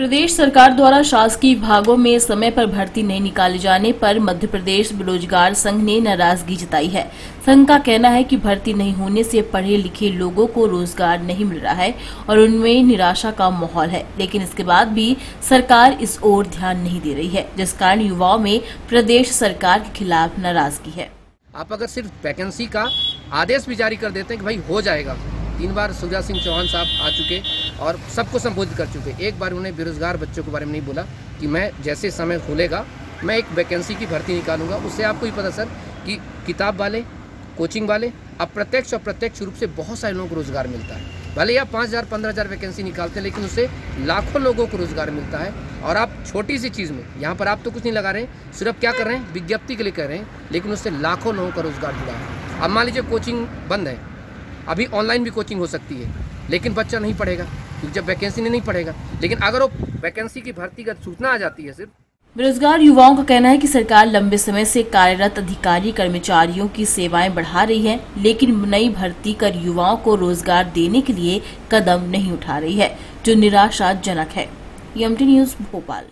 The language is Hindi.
प्रदेश सरकार द्वारा शासकीय विभागों में समय पर भर्ती नहीं निकाले जाने पर मध्य प्रदेश बेरोजगार संघ ने नाराज़गी जताई है। संघ का कहना है कि भर्ती नहीं होने से पढ़े लिखे लोगों को रोज़गार नहीं मिल रहा है और उनमें निराशा का माहौल है। लेकिन इसके बाद भी सरकार इस ओर ध्यान नहीं दे रही है, जिस कारण युवाओं में प्रदेश सरकार के खिलाफ नाराज़गी है। आप अगर सिर्फ़ वैकेंसी का आदेश भी जारी कर देते हैं कि भाई हो जाएगा। तीन बार शिवराज सिंह चौहान साहब आ चुके। और सबको संबोधित कर चुके। एक बार उन्हें बेरोजगार बच्चों के बारे में नहीं बोला कि मैं जैसे समय खुलेगा, मैं एक वैकेंसी की भर्ती निकालूँगा। उससे आपको ही पता सर कि किताब वाले, कोचिंग वाले, अप्रत्यक्ष और प्रत्यक्ष रूप से बहुत सारे लोगों को रोज़गार मिलता है। भले ही आप पाँच हज़ार, पंद्रह हज़ार वैकेंसी निकालते हैं, लेकिन उससे लाखों लोगों को रोज़गार मिलता है। और आप छोटी सी चीज़ में, यहाँ पर आप तो कुछ नहीं लगा रहे हैं, सिर्फ़ क्या कर रहे हैं, विज्ञप्ति के लिए कर रहे हैं, लेकिन उससे लाखों लोगों का रोज़गार जुड़ा है। अब मान लीजिए कोचिंग बंद है, अभी ऑनलाइन भी कोचिंग हो सकती है, लेकिन बच्चा नहीं पढ़ेगा। क्योंकि जब वैकेंसी नहीं पड़ेगा। लेकिन अगर वो वैकेंसी की भर्ती का सूचना आ जाती है सिर्फ़। बेरोजगार युवाओं का कहना है कि सरकार लंबे समय से कार्यरत अधिकारी, कर्मचारियों की सेवाएँ बढ़ा रही है, लेकिन नई भर्ती कर युवाओं को रोज़गार देने के लिए कदम नहीं उठा रही है, जो निराशाजनक है। MT news, Bhopal.